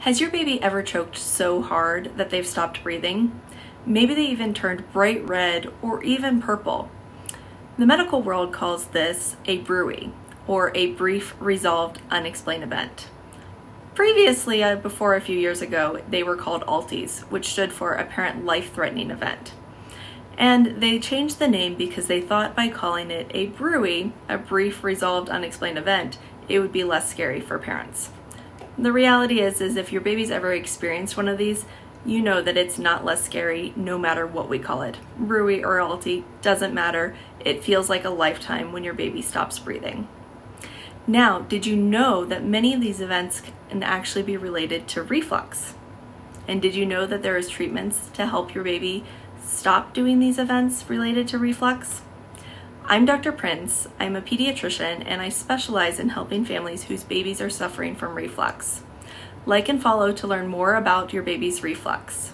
Has your baby ever choked so hard that they've stopped breathing? Maybe they even turned bright red or even purple. The medical world calls this a BRUE, or a brief resolved unexplained event. Previously, uh, before a few years ago, they were called ALTEs, which stood for Apparent Life Threatening Event. And they changed the name because they thought by calling it a BRUE, a brief resolved unexplained event, it would be less scary for parents. The reality is, is if your baby's ever experienced one of these, you know that it's not less scary no matter what we call it. Rui or ALTE, doesn't matter. It feels like a lifetime when your baby stops breathing. Now, did you know that many of these events can actually be related to reflux? And did you know that there is treatments to help your baby stop doing these events related to reflux? I'm Dr. Prince. I'm a pediatrician and I specialize in helping families whose babies are suffering from reflux. Like and follow to learn more about your baby's reflux.